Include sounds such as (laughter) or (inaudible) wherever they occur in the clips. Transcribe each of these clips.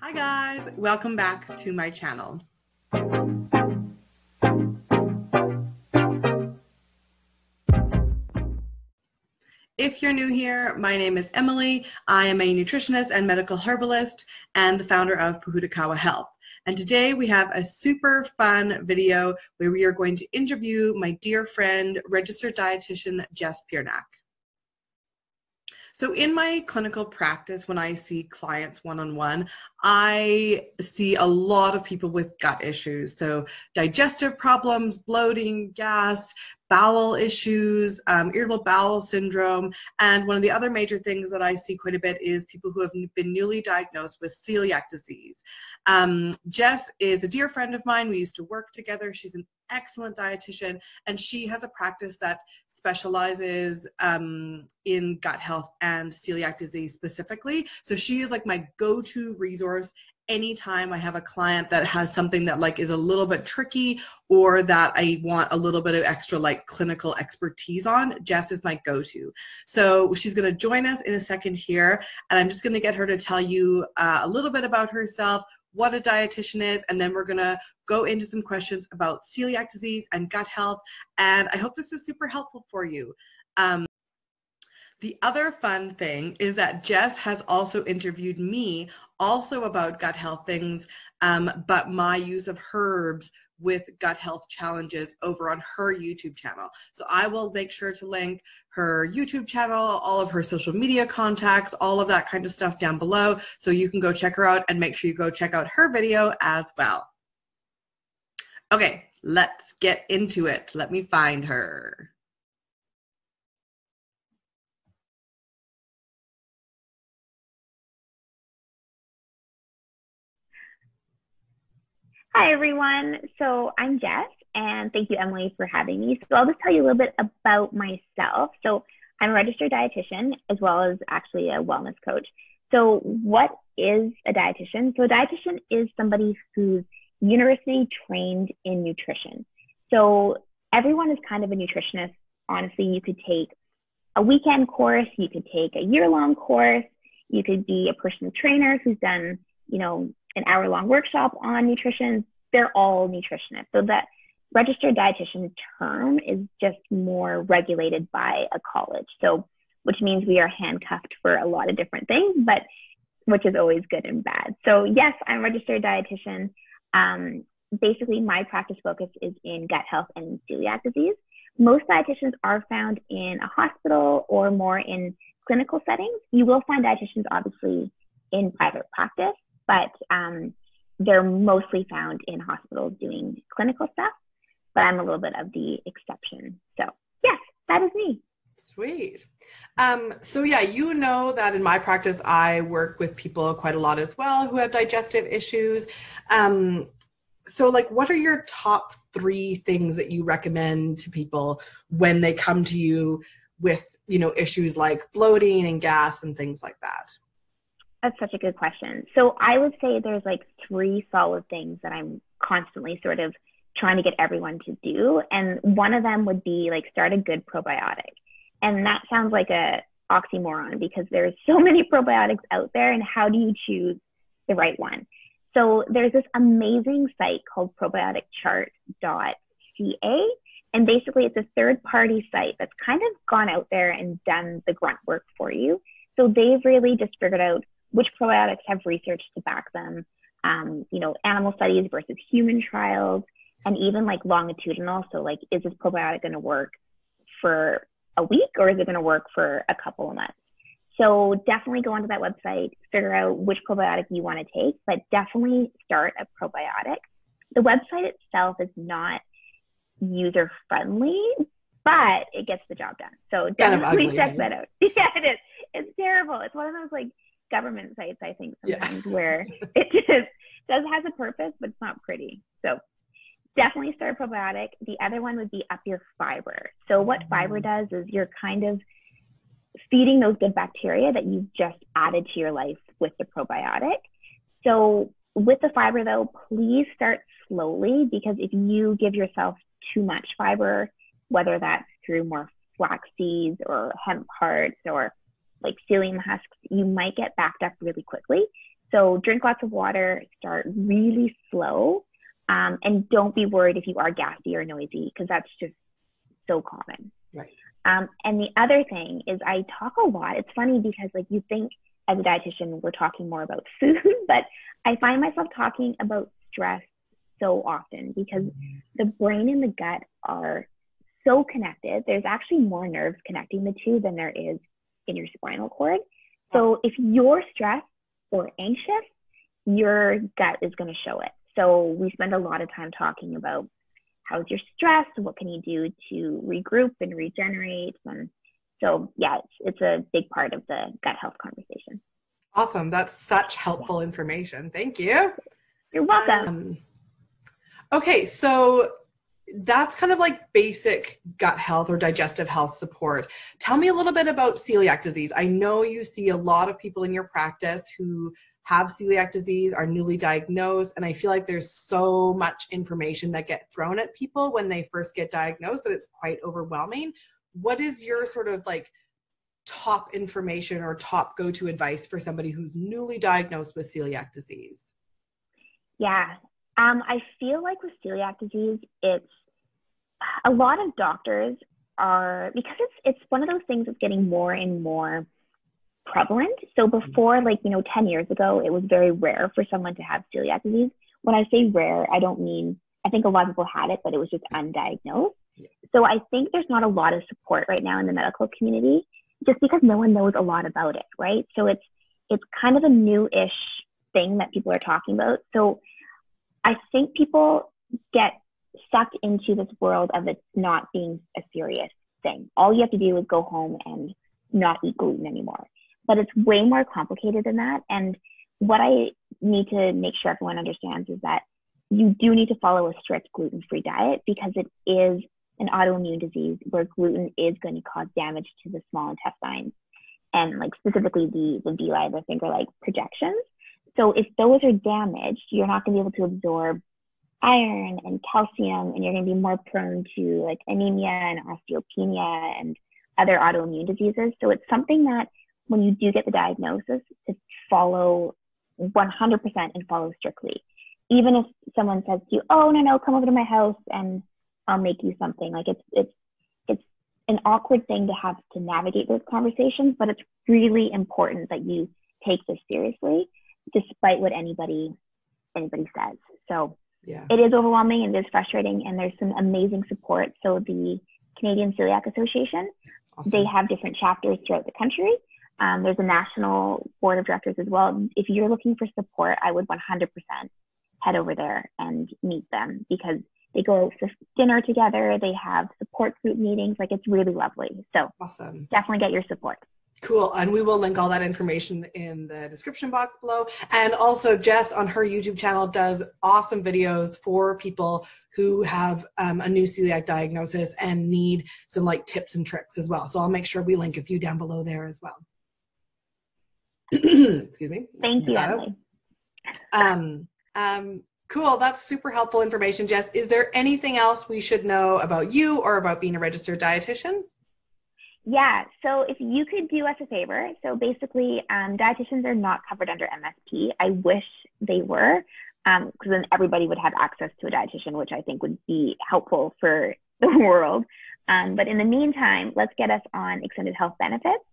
Hi guys, welcome back to my channel. If you're new here, my name is Emily. I am a nutritionist and medical herbalist and the founder of Pohutukawa Health. And today we have a super fun video where we are going to interview my dear friend, registered dietitian Jess Pirnak. So, in my clinical practice, when I see clients one on one, I see a lot of people with gut issues. So, digestive problems, bloating, gas, bowel issues, um, irritable bowel syndrome. And one of the other major things that I see quite a bit is people who have been newly diagnosed with celiac disease. Um, Jess is a dear friend of mine. We used to work together. She's an excellent dietitian, and she has a practice that specializes um, in gut health and celiac disease specifically. So she is like my go-to resource anytime I have a client that has something that like is a little bit tricky or that I want a little bit of extra like clinical expertise on, Jess is my go-to. So she's going to join us in a second here, and I'm just going to get her to tell you uh, a little bit about herself, what a dietitian is, and then we're to go into some questions about celiac disease and gut health. And I hope this is super helpful for you. Um, the other fun thing is that Jess has also interviewed me also about gut health things, um, but my use of herbs with gut health challenges over on her YouTube channel. So I will make sure to link her YouTube channel, all of her social media contacts, all of that kind of stuff down below. So you can go check her out and make sure you go check out her video as well. Okay, let's get into it. Let me find her. Hi, everyone. So I'm Jess, and thank you, Emily, for having me. So I'll just tell you a little bit about myself. So I'm a registered dietitian as well as actually a wellness coach. So, what is a dietitian? So, a dietitian is somebody who's university trained in nutrition. So, everyone is kind of a nutritionist. Honestly, you could take a weekend course, you could take a year long course, you could be a personal trainer who's done, you know, an hour long workshop on nutrition. They're all nutritionists. So that registered dietitian term is just more regulated by a college. So, which means we are handcuffed for a lot of different things, but which is always good and bad. So, yes, I'm a registered dietitian. Um, basically, my practice focus is in gut health and celiac disease. Most dietitians are found in a hospital or more in clinical settings. You will find dietitians obviously in private practice, but um, they're mostly found in hospitals doing clinical stuff. But I'm a little bit of the exception. So, yes, that is me. Sweet. Um, so, yeah, you know that in my practice, I work with people quite a lot as well who have digestive issues. Um, so, like, what are your top three things that you recommend to people when they come to you with, you know, issues like bloating and gas and things like that? That's such a good question. So I would say there's like three solid things that I'm constantly sort of trying to get everyone to do. And one of them would be like start a good probiotic. And that sounds like a oxymoron because there's so (laughs) many probiotics out there and how do you choose the right one? So there's this amazing site called probioticchart.ca and basically it's a third party site that's kind of gone out there and done the grunt work for you. So they've really just figured out which probiotics have research to back them, um, you know, animal studies versus human trials, and even like longitudinal. So, like, is this probiotic going to work for a week or is it going to work for a couple of months? So, definitely go onto that website, figure out which probiotic you want to take, but definitely start a probiotic. The website itself is not user friendly, but it gets the job done. So, definitely check that out. (laughs) Yeah, it is. It's terrible. It's one of those like government sites, I think, sometimes yeah. where (laughs) it just does has a purpose, but it's not pretty. So definitely start probiotic. The other one would be up your fiber. So what fiber mm-hmm. does is you're kind of feeding those good bacteria that you've just added to your life with the probiotic. So with the fiber though, please start slowly because if you give yourself too much fiber, whether that's through more flax seeds or hemp hearts or like psyllium husks, you might get backed up really quickly. So drink lots of water, start really slow, um, and don't be worried if you are gassy or noisy because that's just so common. Right. Um, and the other thing is I talk a lot. It's funny because like you think as a dietitian we're talking more about food, (laughs) but I find myself talking about stress so often because the brain and the gut are so connected. There's actually more nerves connecting the two than there is in your spinal cord. So if you're stressed or anxious, your gut is going to show it. So we spend a lot of time talking about how's your stress, what can you do to regroup and regenerate. And so yeah, it's, it's a big part of the gut health conversation. Awesome. That's such helpful information. Thank you. You're welcome. Um, okay, so that's kind of like basic gut health or digestive health support. Tell me a little bit about celiac disease. I know you see a lot of people in your practice who have celiac disease, are newly diagnosed, and I feel like there's so much information that get thrown at people when they first get diagnosed that it's quite overwhelming. What is your sort of like top information or top go-to advice for somebody who's newly diagnosed with celiac disease? Yeah, um, I feel like with celiac disease, it's a lot of doctors are because it's it's one of those things that's getting more and more prevalent. So mm-hmm. before, like you know, ten years ago, it was very rare for someone to have celiac disease. When I say rare, I don't mean I think a lot of people had it, but it was just undiagnosed. So I think there's not a lot of support right now in the medical community, just because no one knows a lot about it, right? So it's it's kind of a new-ish thing that people are talking about. So I think people get sucked into this world of it not being a serious thing. All you have to do is go home and not eat gluten anymore. But it's way more complicated than that. And what I need to make sure everyone understands is that you do need to follow a strict gluten free diet because it is an autoimmune disease where gluten is going to cause damage to the small intestines and like specifically the the villi, the finger like projections. So if those are damaged, you're not going to be able to absorb iron and calcium, and you're going to be more prone to like anemia and osteopenia and other autoimmune diseases. So it's something that when you do get the diagnosis, to follow 100% and follow strictly. Even if someone says to you, "Oh no, no, come over to my house and I'll make you something," like it's it's it's an awkward thing to have to navigate those conversations, but it's really important that you take this seriously despite what anybody anybody says. So yeah. it is overwhelming and it is frustrating, and there's some amazing support. So the Canadian Celiac Association, awesome. they have different chapters throughout the country. Um, there's a national board of directors as well. If you're looking for support, I would 100% head over there and meet them because they go for dinner together. They have support group meetings. Like it's really lovely. So awesome. definitely get your support. Cool. And we will link all that information in the description box below. And also, Jess on her YouTube channel does awesome videos for people who have um, a new celiac diagnosis and need some like tips and tricks as well. So I'll make sure we link a few down below there as well. (clears throat) Excuse me. Thank you, Emily. Um, um, cool. That's super helpful information, Jess. Is there anything else we should know about you or about being a registered dietitian? Yeah, so if you could do us a favor, so basically, um, dietitians are not covered under MSP. I wish they were, because um, then everybody would have access to a dietitian, which I think would be helpful for (laughs) the world. Um, but in the meantime, let's get us on extended health benefits.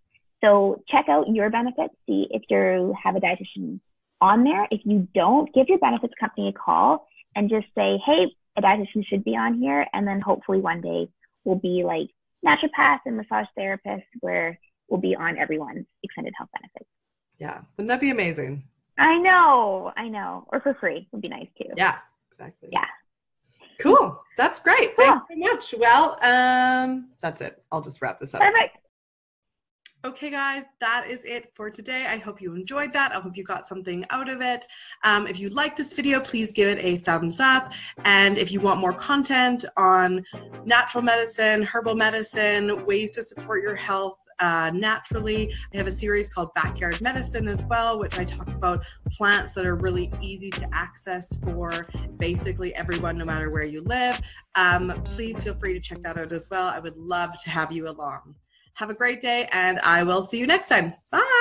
So check out your benefits, see if you have a dietitian on there. If you don't, give your benefits company a call and just say, hey, a dietitian should be on here. And then hopefully one day we'll be like naturopath and massage therapist where we'll be on everyone's extended health benefits. Yeah. Wouldn't that be amazing? I know. I know. Or for free would be nice too. Yeah, exactly. Yeah. Cool. That's great. Cool. Thanks so much. Well, um, that's it. I'll just wrap this up. Perfect. Okay, guys, that is it for today. I hope you enjoyed that. I hope you got something out of it. Um, if you like this video, please give it a thumbs up. And if you want more content on natural medicine, herbal medicine, ways to support your health uh, naturally, I have a series called Backyard Medicine as well, which I talk about plants that are really easy to access for basically everyone, no matter where you live. Um, please feel free to check that out as well. I would love to have you along. Have a great day, and I will see you next time. Bye.